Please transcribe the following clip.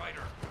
fighter.